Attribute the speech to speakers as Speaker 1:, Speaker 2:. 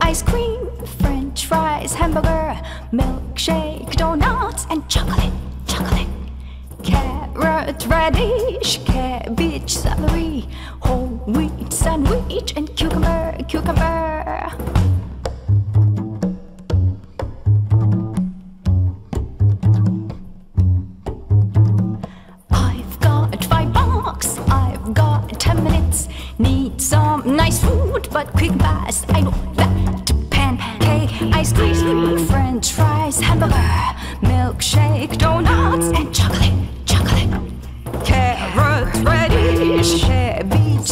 Speaker 1: ice cream, french fries, hamburger, milkshake, donuts, and chocolate, chocolate. Carrot, radish, cabbage, celery, whole wheat sandwich, and cucumber, cucumber. I've got five bucks, I've got ten minutes. Need some nice food, but quick fast. I know that. Ice cream, french fries, hamburger, milkshake, donuts, and chocolate, chocolate. Carrot, radish, cabbage,